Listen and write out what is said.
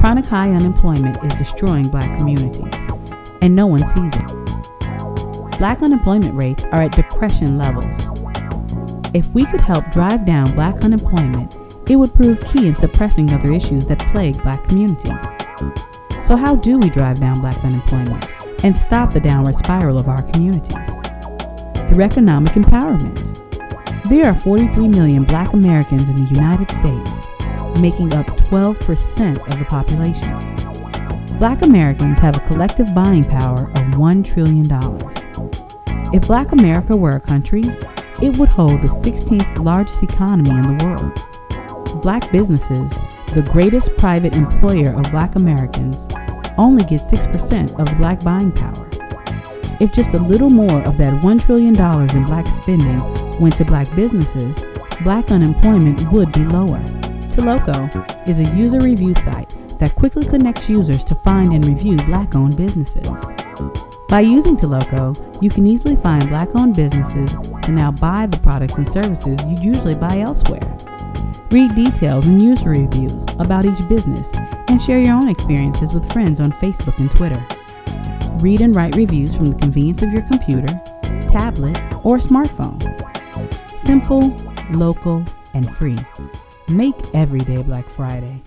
Chronic high unemployment is destroying black communities, and no one sees it. Black unemployment rates are at depression levels. If we could help drive down black unemployment, it would prove key in suppressing other issues that plague black communities. So, how do we drive down black unemployment and stop the downward spiral of our communities? Through economic empowerment. There are 43 million black Americans in the United States making up 12% of the population. Black Americans have a collective buying power of $1 trillion. If Black America were a country, it would hold the 16th largest economy in the world. Black businesses, the greatest private employer of black Americans, only get 6% of the black buying power. If just a little more of that $1 trillion in black spending went to black businesses, black unemployment would be lower. Tuloko is a user review site that quickly connects users to find and review black owned businesses. By using Tuloko, you can easily find black owned businesses to now buy the products and services you'd usually buy elsewhere. Read details and user reviews about each business and share your own experiences with friends on Facebook and Twitter. Read and write reviews from the convenience of your computer, tablet, or smartphone. Simple, local, and free. Make every day Black Friday.